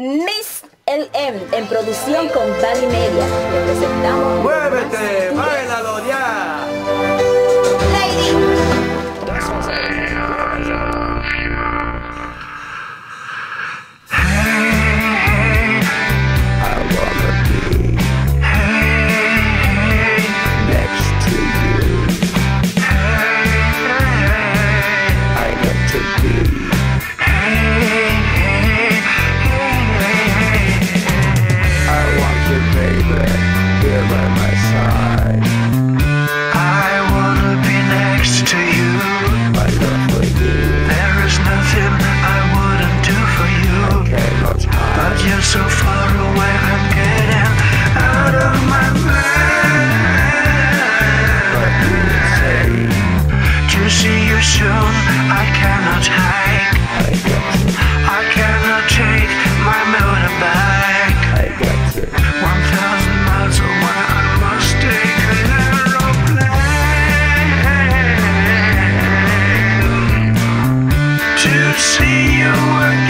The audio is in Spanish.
Miss LM en producción con Bali Media. Le presentamos. ¡Muévete! see you again.